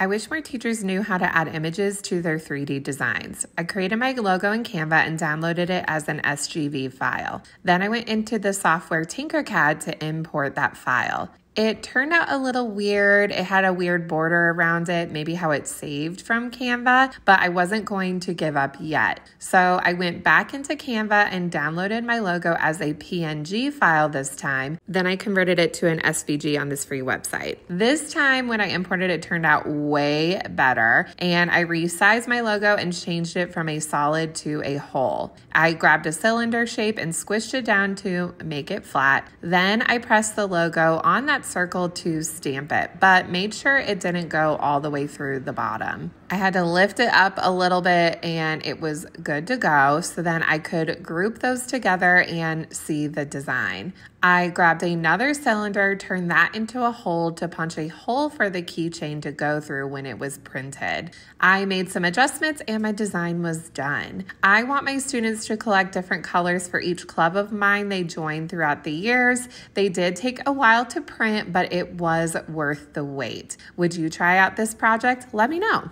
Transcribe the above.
I wish more teachers knew how to add images to their 3D designs. I created my logo in Canva and downloaded it as an SGV file. Then I went into the software Tinkercad to import that file. It turned out a little weird. It had a weird border around it, maybe how it's saved from Canva, but I wasn't going to give up yet. So I went back into Canva and downloaded my logo as a PNG file this time. Then I converted it to an SVG on this free website. This time when I imported it turned out way better and I resized my logo and changed it from a solid to a hole. I grabbed a cylinder shape and squished it down to make it flat. Then I pressed the logo on that circle to stamp it, but made sure it didn't go all the way through the bottom. I had to lift it up a little bit and it was good to go. So then I could group those together and see the design. I grabbed another cylinder, turned that into a hole to punch a hole for the keychain to go through when it was printed. I made some adjustments and my design was done. I want my students to collect different colors for each club of mine they joined throughout the years. They did take a while to print, but it was worth the wait. Would you try out this project? Let me know.